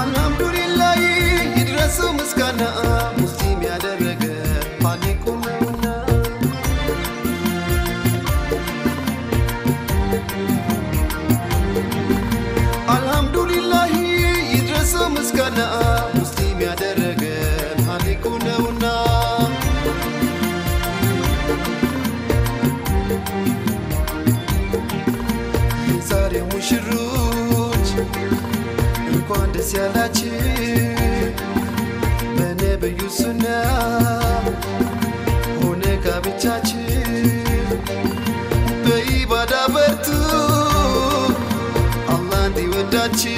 አልሐምዱሊላህ ይድረሰው ምስጋና ሙስሊም ሙሽሮች እንኳን ደስ ያላችሁ። በነብዩ ሱና ሆነ ጋብቻችሁ። በኢባዳ በርቱ አላህ እንዲወዳችሁ።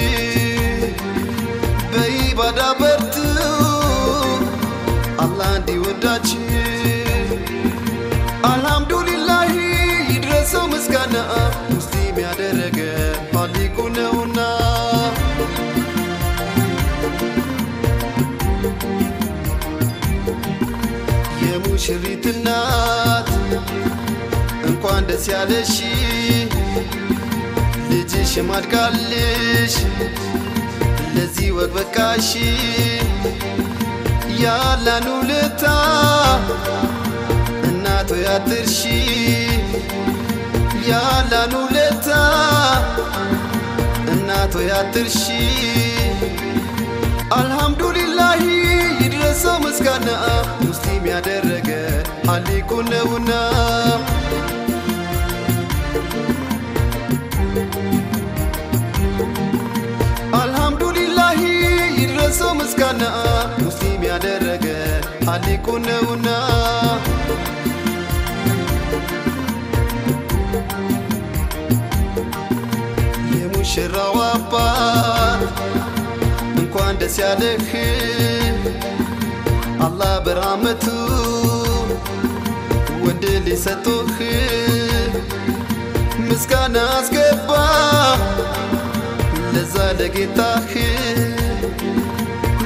በኢባዳ በርቱ አላህ እንዲወዳችሁ። አልሐምዱሊላህ ይድረሰው ምስጋና ሙስሊም ያደረገ የሙሽሪት እናት እንኳን ደስ ያለሽ። ልጅሽ ማድጋልሽ ለዚህ ወግ በቃሽ። ያላን ውለታ እናቶ ያትርሺ ያላን ውለታ እናቶ ያትርሺ አልሐምዱሊላህ ይድረሰው ምስጋና ሙስሊም ያደረገ ሀሊቁ ነውና። አልሐምዱሊላህ ይድረሰው ምስጋና ሙስሊም ያደረገ ሀሊቁ ነውና። የሙሽራው አባት እንኳን ደስ ያለህ አላህ በራመቱ ወንድ ሊሰጡህ ምስጋና አስገባ ለዛ ለጌታህ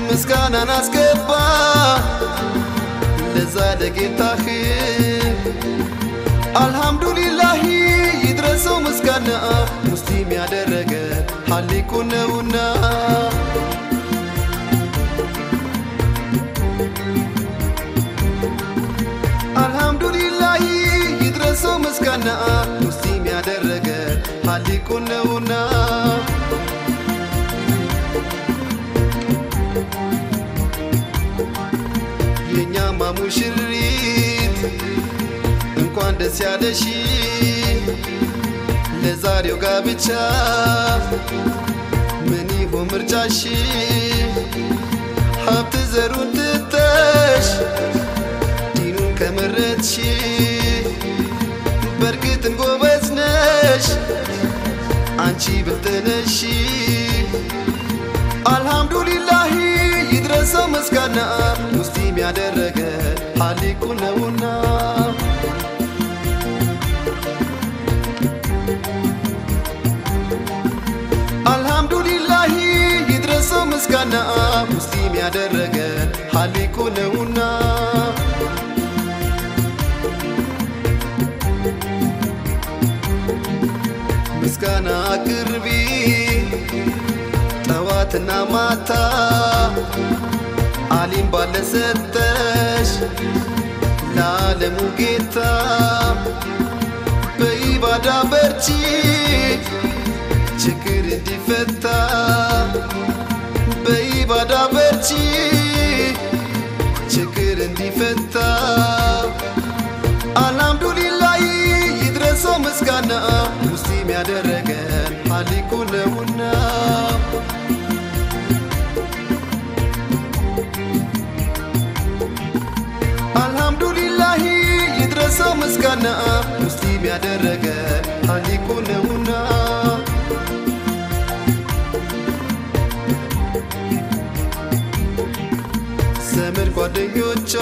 ምስጋናን አስገባ ለዛ ለጌታህ አልሐምዱሊላህ ይድረሰው ምስጋና ሙስሊም ያደረገ ሀሊቁ ነውና ይድረሰው ምስጋና ሙስሊም ያደረገ ሀሊቁ ነውና። የእኛማ ሙሽሪት እንኳን ደስ ያለሽ ለዛሬው ጋብቻ። ምን ይሆን ምርጫሽ በእርግጥም ጎበዝ ነሽ። አንቺ ብልጥ ነሽ አልሐምዱሊላህ ይድረሰው ምስጋና ሙስሊም ያደረገ ሀሊቁ ነውና አቅርቢ። ጠዋትና ማታ አሊም ባለሰጠሽ ለዓለሙ ጌታ በኢባዳ በርቺ። ችግር እንዲፈታ በኢባዳ በርቺ። ችግር እንዲፈታ አልሐምዱሊላህ ይድረሰው ምስጋና ሙስሊም ያደረገን ይድረሰው ምስጋና ሙስሊም ያደረገ ሀሊቁ ነውና። ዘመድ ጓደኞቿ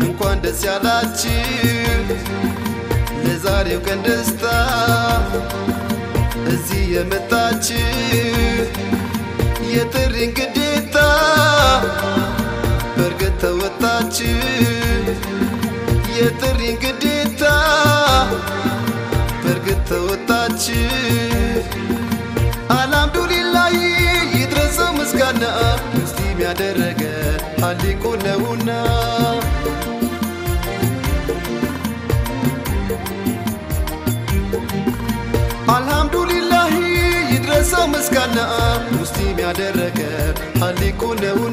እንኳን ደስ ያላችሁ። ለዛሬው ቀን ደስታ ያደረገ ሀሊቁ ነውና። አልሐምዱሊላህ ይድረሰው ምስጋና ሙስሊም ያደረገ ሀሊቁ ነውና